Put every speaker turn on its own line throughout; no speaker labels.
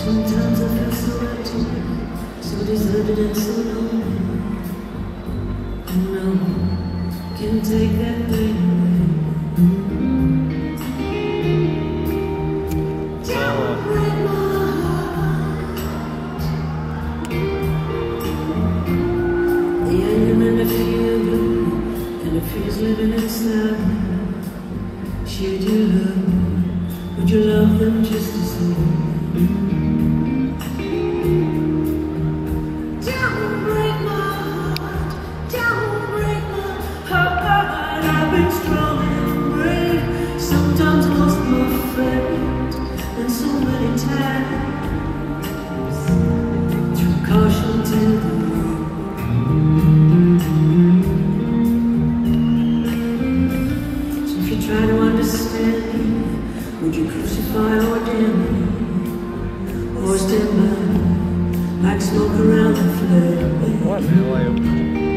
Sometimes I feel so empty, so deserted and so lonely. And no one can take that pain away. Don't break my heart. The anger made me feel good, and it feels living inside me. Should you love me? Would you love them just the same? Me, or stand like smoke around the flame?
What?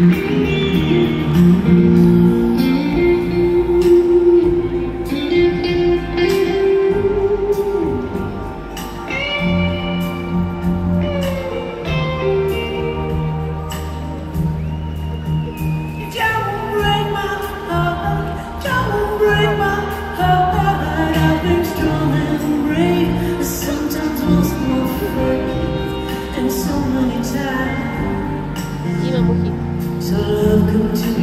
Don't come to.